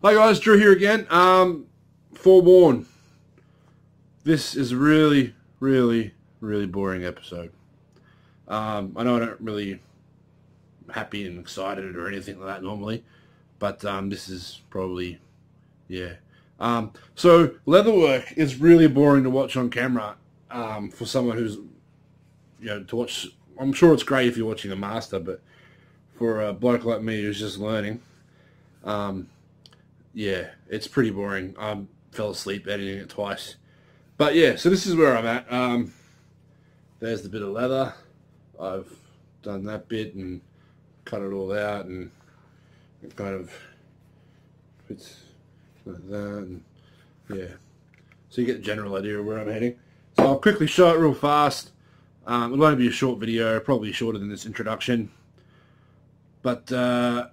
Hi guys, Drew here again. Um, forewarn. This is a really, really, really boring episode. Um, I know I don't really happy and excited or anything like that normally, but um, this is probably, yeah. Um, so leatherwork is really boring to watch on camera um, for someone who's, you know, to watch. I'm sure it's great if you're watching a master, but for a bloke like me who's just learning, um, yeah, it's pretty boring. I fell asleep editing it twice. But yeah, so this is where I'm at. Um, there's the bit of leather. I've done that bit and cut it all out and it kind of fits like that and yeah. So you get the general idea of where I'm heading. So I'll quickly show it real fast. Um, it'll only be a short video, probably shorter than this introduction. But uh,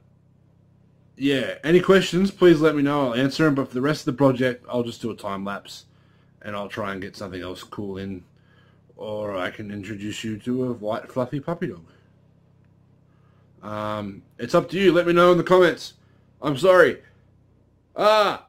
yeah, any questions, please let me know. I'll answer them. But for the rest of the project, I'll just do a time lapse, and I'll try and get something else cool in, or I can introduce you to a white fluffy puppy dog. Um, it's up to you. Let me know in the comments. I'm sorry. Ah.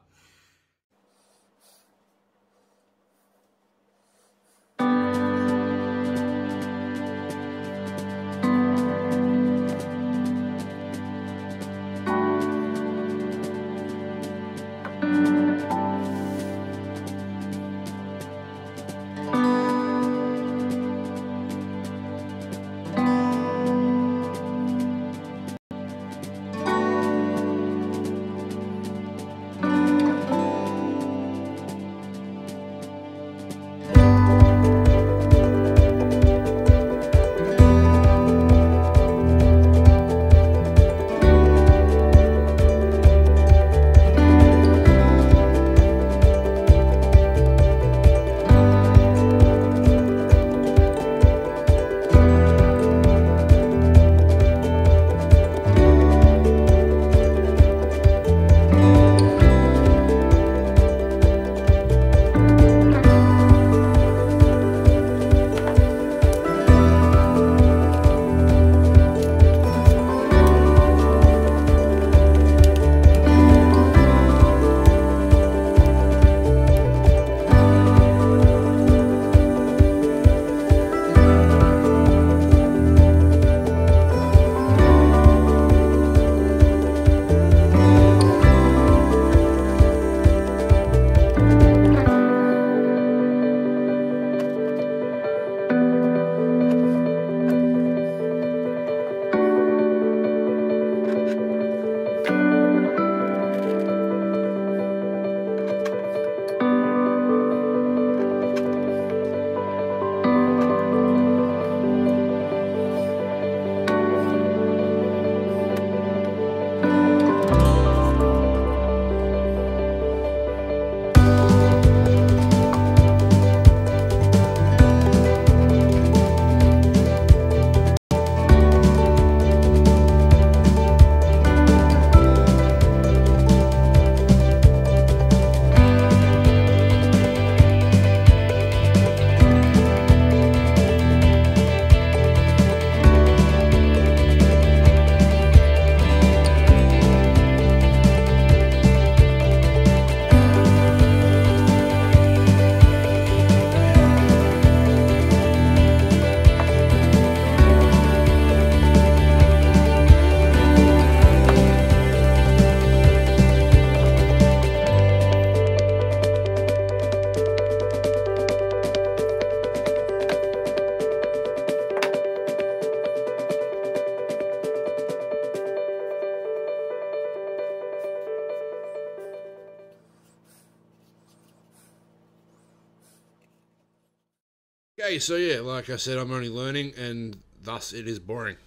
Okay, so yeah, like I said, I'm only learning, and thus it is boring.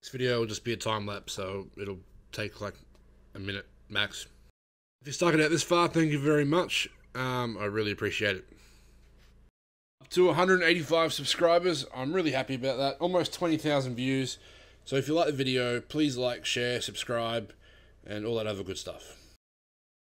This video will just be a time lapse, so it'll take like a minute max. If you stuck it out this far, thank you very much. Um, I really appreciate it. Up to 185 subscribers, I'm really happy about that. Almost 20,000 views. So if you like the video, please like, share, subscribe, and all that other good stuff.